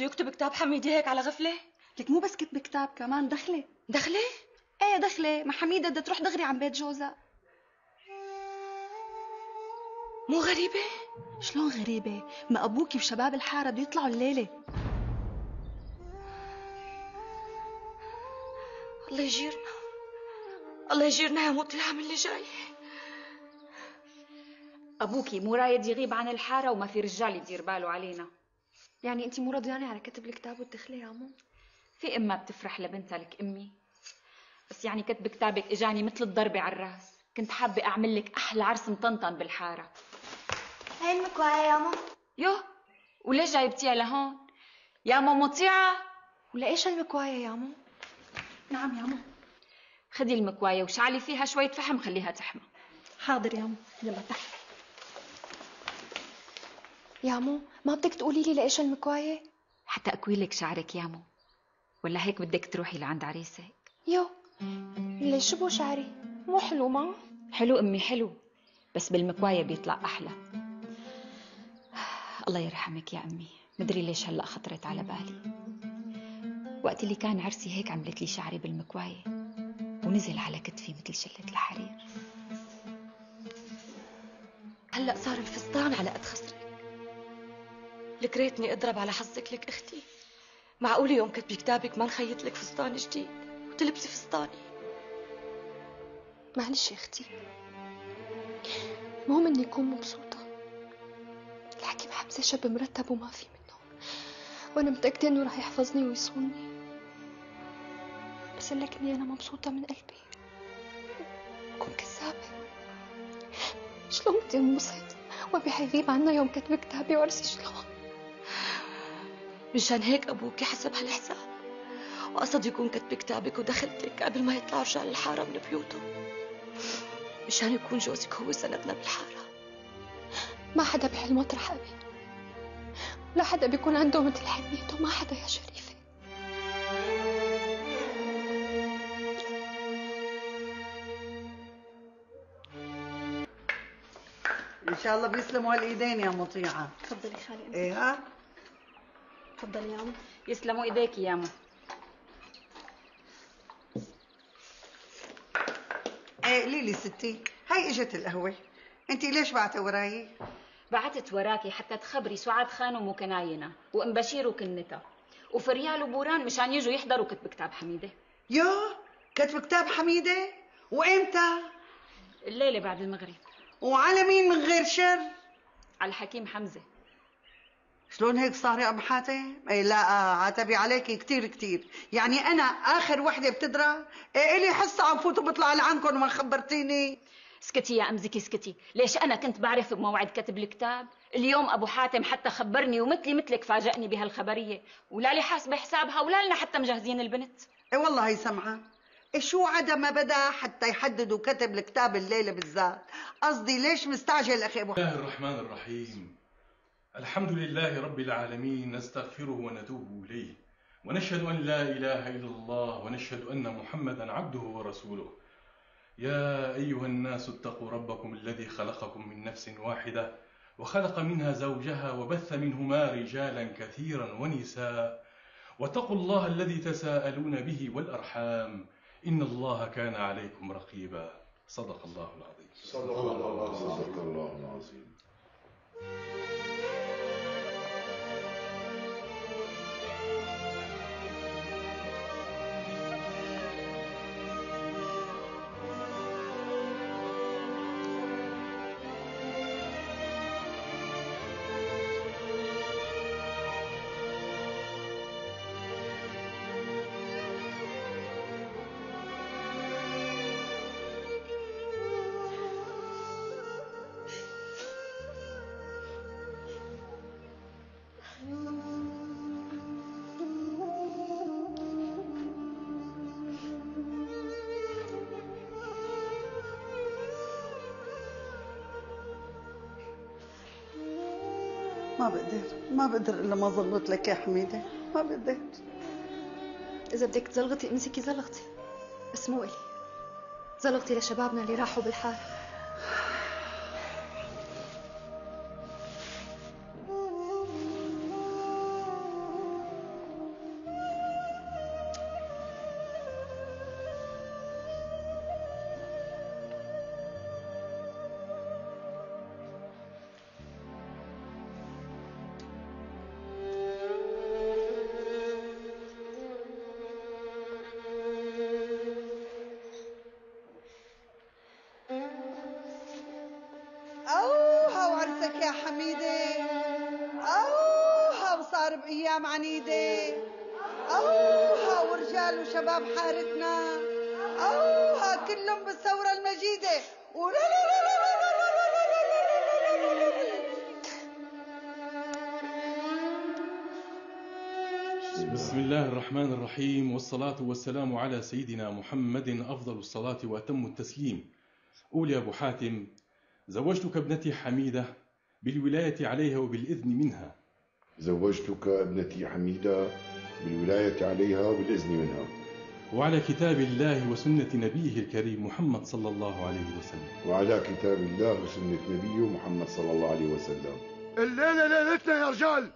بده يكتب كتاب حميدة هيك على غفلة؟ لك مو بس كتب كتاب كمان دخلة دخلة؟ إيه دخلة ما حميدة بدها تروح دغري عن بيت جوزها مو غريبة؟ شلون غريبة؟ ما أبوكي وشباب الحارة بده يطلعوا الليلة الله يجيرنا الله يجيرنا يا موت العام اللي جاي أبوكي مو رايد يغيب عن الحارة وما في رجال يدير باله علينا يعني أنت مو راضيانة على كتب الكتاب والدخلة يا عمو؟ في أمها بتفرح لبنتها لك أمي بس يعني كتب كتابك إجاني مثل الضربة على الرأس. كنت حابة أعمل لك أحلى عرس مطنطن بالحارة. هاي المكواية يا ماما يو وليش جايبتيها لهون؟ يا ماما مطيعة؟ ولا إيش المكواية يا مو؟ نعم يا ماما خدي المكواية وشعلي فيها شوية فحم خليها تحمى. حاضر يا مو يلا تحت. يا مو ما بدك تقولي لي لإيش المكواية؟ حتى أكوي لك شعرك يا مو ولا هيك بدك تروحي لعند عريسك؟ يو ليش شبو شعري؟ مو حلو ما؟ حلو أمي حلو بس بالمكواية بيطلع أحلى الله يرحمك يا أمي مدري ليش هلأ خطرت على بالي وقت اللي كان عرسي هيك عملت لي شعري بالمكواية ونزل على كتفي مثل شلة الحرير هلأ صار الفستان على قد خصرك لك ريتني أضرب على حظك لك أختي. معقول يوم كتبي كتابك ما نخيط لك فستان جديد وتلبسي فستاني. معلش يا أختي. المهم إني أكون مبسوطة. الحكيم حمزة شاب مرتب وما في منه. وأنا متأكدة إنه راح يحفظني ويصوني. بس لك اني أنا مبسوطة من قلبي. كون كذابة. شلون بدي أنبسط؟ وابي حيغيب عنا يوم كتب كتابي وعرسي شلون مشان هيك أبوك حسب هالحساب. وقصد يكون كتب كتابك ودخلتك قبل ما يطلعوا رجال الحارة من بيوتهم مشان يكون جوزك هو سندنا بالحارة. ما حدا بحلم مطرح أبي ولا حدا بيكون عنده مثل حلميته ما حدا يا شريفة. إن شاء الله بيسلموا هالايدين يا مطيعة. تفضلي خالي إيه ها؟ تفضلي يا عم يسلموا إيديك يا مو إيه ليلي ستي هاي إجت القهوة. انت ليش بعتي وراي؟ بعتت وراكي حتى تخبري سعاد خان وكناينها وأم بشير وكنتها. وفريال وبوران مشان يجوا يحضروا كتب كتاب حميدة. يو كتب كتاب حميدة؟ وإمتى؟ الليلة بعد المغرب. وعلى مين من غير شر؟ على الحكيم حمزة. شلون هيك صار يا ام حاتم؟ إيه لا عتبي عليكي كثير كثير، يعني أنا آخر وحدة بتدرى؟ إيه إلي حصه عم فوت وبطلع لعنكم وما خبرتيني؟ اسكتي يا أمزكي اسكتي. ليش أنا كنت بعرف بموعد كتب الكتاب؟ اليوم أبو حاتم حتى خبرني ومثلي مثلك فاجأني بهالخبرية. ولا لي حاسبه حسابها ولا لنا حتى مجهزين البنت. إيه والله هي سمعة إيه شو عدا ما بدا حتى يحددوا كتب الكتاب الليلة بالذات، قصدي ليش مستعجل أخي أبو بسم الله الرحمن الرحيم. الحمد لله رب العالمين نستغفره ونتوب إليه ونشهد أن لا إله إلا الله ونشهد أن محمدا عبده ورسوله. يا أيها الناس اتقوا ربكم الذي خلقكم من نفس واحدة وخلق منها زوجها وبث منهما رجالا كثيرا ونساء واتقوا الله الذي تساءلون به والأرحام إن الله كان عليكم رقيبا. صدق الله العظيم. صدق الله صدق الله العظيم. ما بقدر ما بقدر إلا ما ظلمت لك يا حميدة، ما بقدر. إذا بدك تزلغتي امسكي زلغتي بس مو إلي. زلغتي لشبابنا اللي راحوا حميدة أوها وصار بأيام عنيدة أوها ورجال وشباب حارتنا أوها كلهم بالثورة المجيدة ولا لا لا لا لا بسم الله الرحمن الرحيم والصلاة والسلام على سيدنا محمد أفضل الصلاة وأتم التسليم قول يا أبو حاتم زوجتك ابنتي حميدة بالولاية عليها وبالإذن منها. زوجتك ابنتي حميدة بالولاية عليها وبالإذن منها. وعلى كتاب الله وسنة نبيه الكريم محمد صلى الله عليه وسلم. وعلى كتاب الله وسنة نبيه محمد صلى الله عليه وسلم. الليلة ليلتنا يا رجال.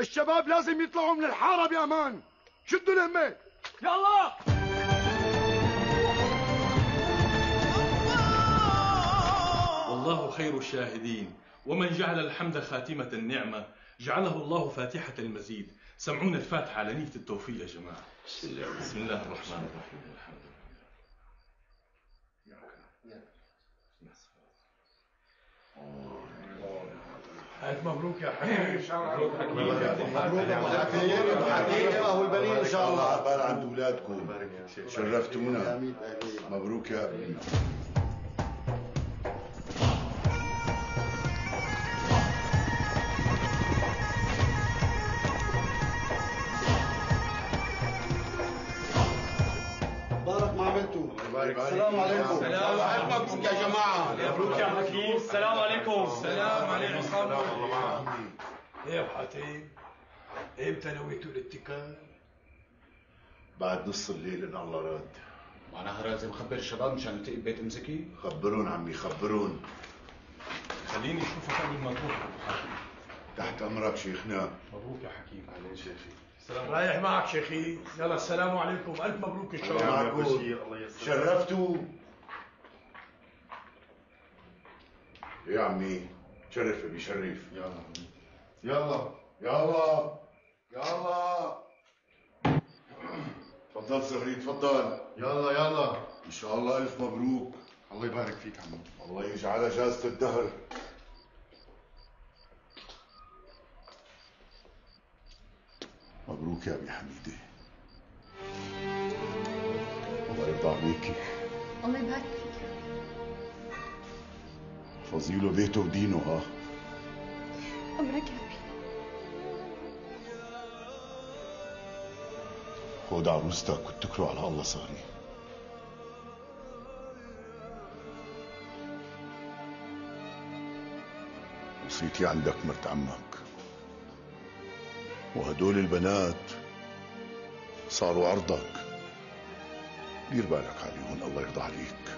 الشباب لازم يطلعوا من الحارة بأمان. شدوا الهمة يلا! والله خير الشاهدين. ومن جعل الحمد خاتمة النعمة جعله الله فاتحة المزيد. سمعونا الفاتحة على نية التوفيق يا جماعة. بسم الله, بسم الله الرحمن الرحيم. الحمد ألف مبروك يا حبيبي. وهو البنين إن شاء الله. عبارة عن أولادكم شرفتونا. مبروك يا أبني السلام عليكم. السلام مبروك يا جماعة. مبروك يا حكيم. السلام عليكم. السلام عليكم. إيه يا حاتم؟ إمتى نويتوا الاتكال؟ بعد نص الليل إن الله راد. معناها لازم اخبر الشباب مشان نلتقي ببيت ام زكي خبرون عمي خبرون. خليني اشوفك قبل ما تروح حاتم. تحت أمرك شيخنا. مبروك يا حكيم. أهلا شيخي. السلام. رايح معك شيخي. يلا السلام عليكم. ألف مبروك إن شاء الله شرفتوا يا عمي شرف بيشرف يلا يلا يلا يلا تفضل صغري تفضل. يلا يلا. إن شاء الله ألف مبروك. الله يبارك فيك عمي. الله يجعلها جازة الدهر. مبروك يا أبي حميدة. الله يرضى عليكي الله يبارك فيك. فضيلة بيته ودينه ها؟ أمرك يا أبي خد عروستك واتكلوا على الله صاري. وصيتي عندك مرت عمك. وهدول البنات صاروا عرضك. دير بالك عليهم الله يرضى عليك.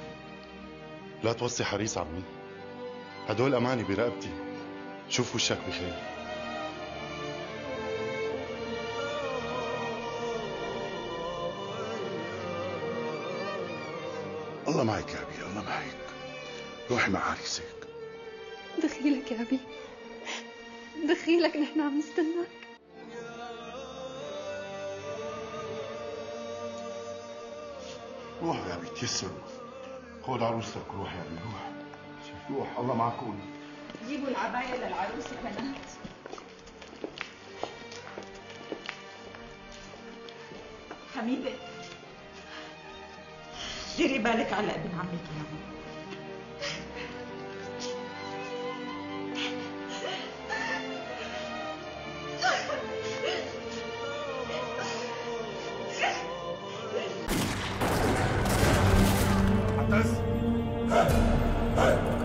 لا توصي حريص عمي. هدول أماني برقبتي. شوف وشك بخير. الله معك يا أبي الله معك. روحي مع عريسك دخيلك يا أبي. دخيلك نحن عم نستناك روح يا أبي تيسر خذ عروستك روح يا أبي روح. روح. الله معكم جيبوا العباية للعروسة بنات حميدة ديري بالك على ابن عمك يا ماما Hey!